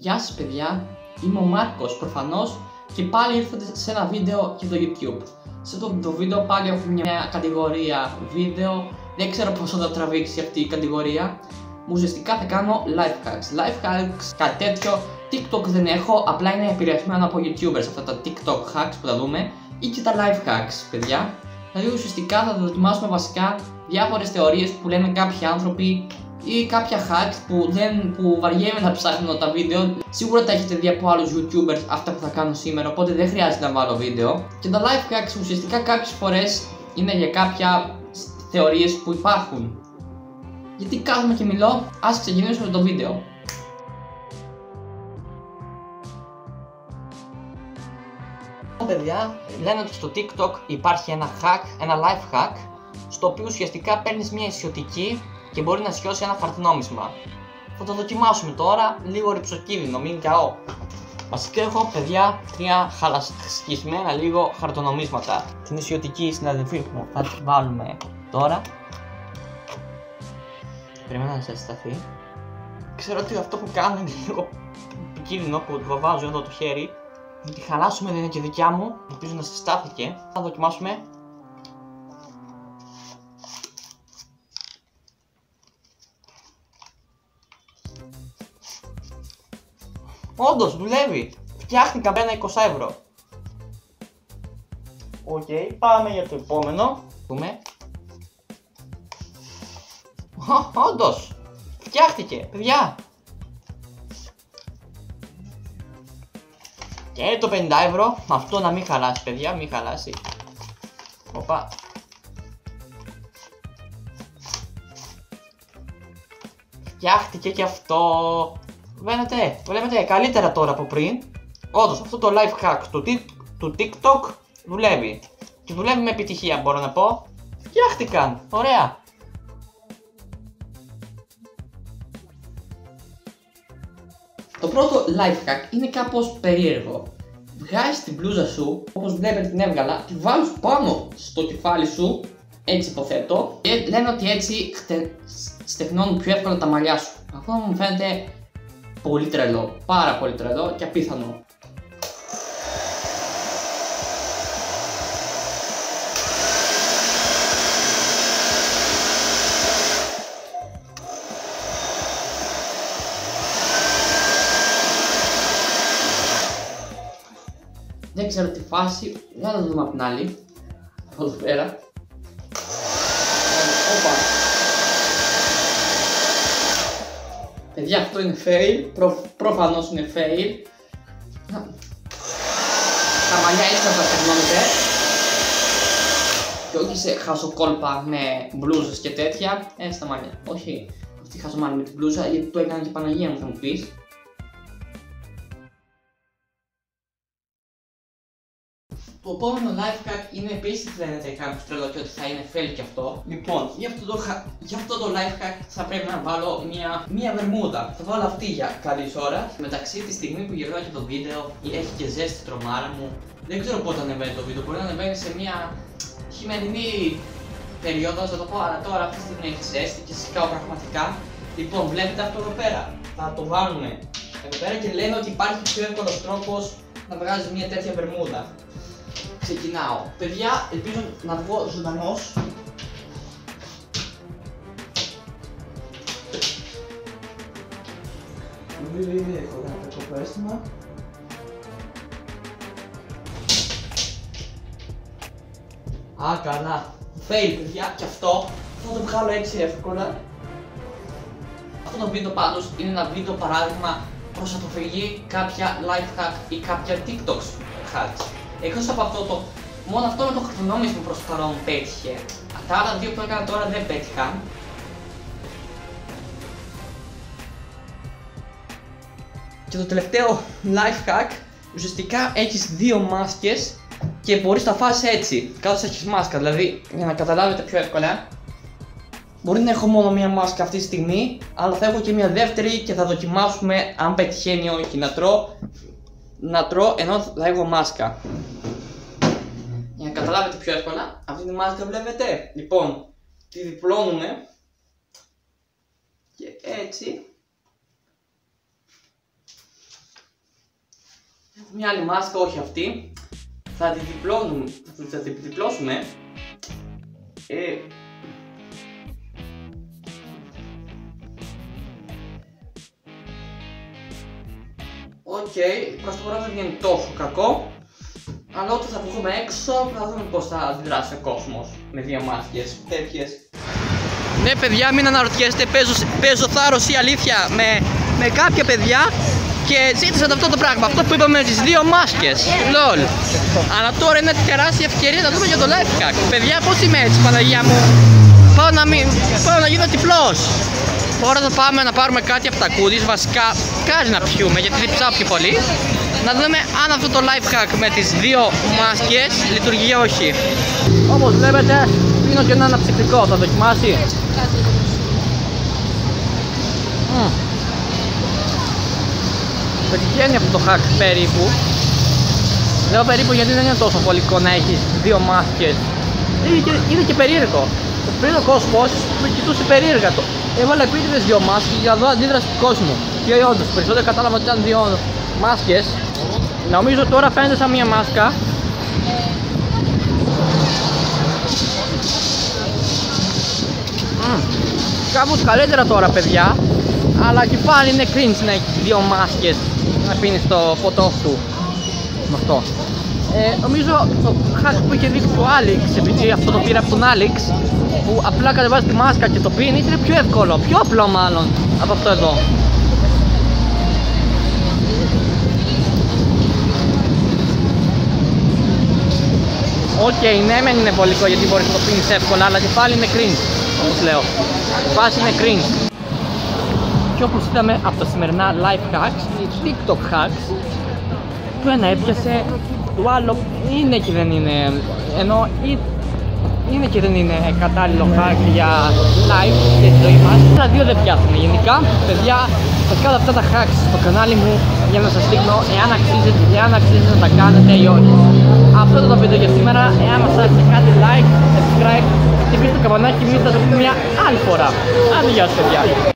Γεια σας παιδιά, είμαι ο Μάρκος προφανώς και πάλι ήρθατε σε ένα βίντεο για το YouTube. Σε αυτό το βίντεο πάλι έχω μια κατηγορία βίντεο, δεν ξέρω πώς θα το τραβήξει αυτή η κατηγορία. Ουσιαστικά θα κάνω life hacks. Life hacks, κάτι τέτοιο, TikTok δεν έχω, απλά είναι επηρεασμένο από YouTubers αυτά τα TikTok hacks που θα δούμε ή και τα life hacks παιδιά. Δηλαδή ουσιαστικά θα δοκιμάσουμε βασικά διάφορες θεωρίες που λένε κάποιοι άνθρωποι ή κάποια hacks που, δεν, που βαριέμαι να ψάχνω τα βίντεο. Σίγουρα τα έχετε δει από άλλους youtubers αυτά που θα κάνω σήμερα, οπότε δεν χρειάζεται να βάλω βίντεο. Και τα life hacks ουσιαστικά κάποιες φορές είναι για κάποια θεωρίες που υπάρχουν. Γιατί κάθομαι και μιλώ, ας ξεκινήσουμε το βίντεο. Παιδιά, λένε ότι στο TikTok υπάρχει ένα hack, ένα life hack, στο οποίο ουσιαστικά παίρνεις μια ισιωτική και μπορεί να σιώσει ένα χαρτονόμισμα. Θα το δοκιμάσουμε τώρα, λίγο ρηψοκίνδυνο, μην καώ. Βασικά έχω παιδιά τρία χαλασκισμένα λίγο χαρτονομίσματα. Την ισιωτική συναδελφή μου θα τη βάλουμε τώρα. Περιμένω να σε σταθεί. Ξέρω ότι αυτό που κάνω είναι λίγο επικίνδυνο που το βάζω εδώ το χέρι. Θα τη χαλάσουμε, δεν είναι και δικιά μου. Ελπίζω να σε στάθηκε. Θα δοκιμάσουμε Όντως δουλεύει. Φτιάχτηκα με ένα 20 ευρώ. Οκ, πάμε για το επόμενο. Δούμε. Όντως. Φτιάχτηκε, παιδιά. Και το 50 ευρώ. Αυτό να μην χαλάσει, παιδιά, μην χαλάσει. Όπα. Φτιάχτηκε και αυτό. Βλέπετε, βλέπετε καλύτερα τώρα από πριν. Όντως αυτό το life hack του, του TikTok δουλεύει. Και δουλεύει με επιτυχία μπορώ να πω. Φτιάχτηκαν. Ωραία. Το πρώτο life hack είναι κάπως περίεργο. Βγάζεις την μπλούζα σου, όπως βλέπετε την έβγαλα, τη βάλεις πάνω στο κεφάλι σου, έτσι υποθέτω, και λένε ότι έτσι χτε... στεγνώνουν πιο εύκολα τα μαλλιά σου. Αυτό μου φαίνεται πολύ τρελό, πάρα πολύ τρελό και απίθανο. Δεν ξέρω τι φάση, για να δούμε από την άλλη. Εδώ πέρα. Παιδιά αυτό είναι fail, Προ, προφανώς είναι fail. Τα μαλλιά έτσι να τα τεχνώνετε. Και όχι σε χασοκόλπα με μπλούζες και τέτοια. Ε, στα μαλλιά. Όχι, αυτή χαζομάλη με την μπλούζα γιατί το έκανε και Παναγία μου θα μου πεις. Το επόμενο life hack είναι επίσης φαίνεται κάποιο τρελό και ότι θα είναι fail και αυτό. Λοιπόν, για αυτό το, για αυτό το life hack θα πρέπει να βάλω μια, μια βερμούδα. Θα βάλω αυτή για καλή ώρα. Μεταξύ τη στιγμή που γυρνάω και το βίντεο έχει και ζέστη τρομάρα μου. Δεν ξέρω πότε ανεβαίνει το βίντεο. Μπορεί να ανεβαίνει σε μια χειμερινή περίοδο, θα το πω, αλλά τώρα αυτή τη στιγμή έχει ζέστη και σκάω πραγματικά. Λοιπόν, βλέπετε αυτό εδώ πέρα. Θα το βάλουμε εδώ πέρα και λένε ότι υπάρχει πιο εύκολος τρόπος να βγάζει μια τέτοια βερμούδα ξεκινάω. Παιδιά, ελπίζω να βγω ζωντανός. Νομίζω ήδη έχω ένα κακό πέστημα. Α, καλά. Fail, παιδιά, και αυτό θα το βγάλω έτσι εύκολα. Αυτό το βίντεο πάντως είναι ένα βίντεο παράδειγμα προς αποφυγή κάποια life hack ή κάποια TikTok hacks. Εκτός από αυτό το, μόνο αυτό με το χρονόμισμα προς το παρόν πέτυχε. Τα άλλα δύο που έκανα τώρα δεν πέτυχαν. Και το τελευταίο life hack, ουσιαστικά έχεις δύο μάσκες και μπορείς να φας έτσι, καθώς έχεις μάσκα, δηλαδή για να καταλάβετε πιο εύκολα. Μπορεί να έχω μόνο μία μάσκα αυτή τη στιγμή, αλλά θα έχω και μία δεύτερη και θα δοκιμάσουμε αν πετυχαίνει ή όχι να τρώω να τρώω ενώ θα έχω μάσκα. Για να καταλάβετε πιο εύκολα, αυτή τη μάσκα βλέπετε. Λοιπόν, τη διπλώνουμε και έτσι Μια άλλη μάσκα, όχι αυτή. Θα τη διπλώσουμε. Θα τη διπλώσουμε. Ε, OK, okay, προς το παρόν δεν βγαίνει τόσο κακό. Αλλά όταν θα βγούμε έξω θα δούμε πώς θα αντιδράσει ο κόσμος με δύο μάσκες τέτοιες. Ναι παιδιά μην αναρωτιέστε, παίζω, παίζω θάρρος ή αλήθεια με, με κάποια παιδιά και ζήτησαν αυτό το πράγμα, αυτό που είπαμε με τις δύο μάσκες, lol. Αλλά τώρα είναι τεράστια ευκαιρία να δούμε για το life hack. Παιδιά πώς είμαι έτσι Παναγία μου, πάω να, μην, πάω να γίνω τυπλός. Τώρα θα πάμε να πάρουμε κάτι από τα κούδις, βασικά κάτι να πιούμε γιατί δεν ψάχνω πιο πολύ. Να δούμε αν αυτό το life hack με τις δύο μάσκες λειτουργεί ή όχι. Όπως βλέπετε, πίνω και ένα αναψυκτικό, θα δοκιμάσει. Mm. Πετυχαίνει αυτό το hack περίπου; Λέω περίπου γιατί δεν είναι τόσο βολικό να έχεις δύο μάσκες. Είναι και, είναι και περίεργο. Πριν ο κόσμος με κοιτούσε περίεργα. Το, έβαλα επίτηδες δύο μάσκες για να δω αντίδραση του κόσμου. Και όντως, περισσότερο κατάλαβα ότι ήταν δύο μάσκες. Νομίζω τώρα φαίνεται σαν μία μάσκα. Mm. Κάπως καλύτερα τώρα παιδιά. Αλλά και πάλι είναι cringe να έχει δύο μάσκες να πίνεις το ποτό του με αυτό. Ε, νομίζω το hack που είχε δείξει ο Alex επειδή αυτό το πήρα από τον Alex που απλά κατεβάζει τη μάσκα και το πίνει ήταν πιο εύκολο, πιο απλό μάλλον από αυτό εδώ OK, okay, ναι μεν είναι βολικό γιατί μπορείς να το πίνεις εύκολα αλλά και πάλι είναι cringe όπως λέω. Η είναι cringe. Και όπως είδαμε από τα σημερινά life hacks ή tiktok hacks το ένα έπιασε το άλλο είναι και δεν είναι ενώ είναι και δεν είναι κατάλληλο hack για live και τη ζωή μας. Τα δύο δεν πιάσουν γενικά. Παιδιά θα κάνω αυτά τα hacks στο κανάλι μου για να σας δείχνω εάν αξίζει, εάν αξίζει να τα κάνετε ή όχι. Αυτό ήταν το βίντεο για σήμερα. Εάν σας άρεσε κάντε like, subscribe χτυπήστε το καμπανάκι και μην θα το πούμε μια άλλη φορά. Άντε γεια σας παιδιά